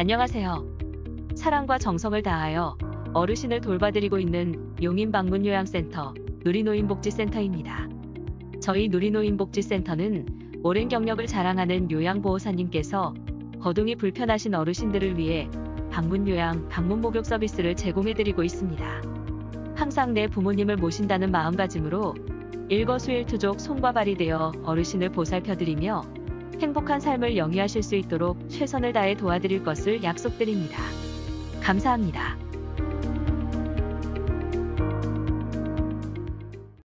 안녕하세요. 사랑과 정성을 다하여 어르신을 돌봐드리고 있는 용인 방문 요양센터 누리노인복지센터입니다. 저희 누리노인복지센터는 오랜 경력을 자랑하는 요양보호사님께서 거동이 불편하신 어르신들을 위해 방문 요양, 방문 목욕 서비스를 제공해드리고 있습니다. 항상 내 부모님을 모신다는 마음가짐으로 일거수일투족 손과 발이 되어 어르신을 보살펴드리며 행복한 삶을 영위하실 수 있도록 최선을 다해 도와드릴 것을 약속드립니다. 감사합니다.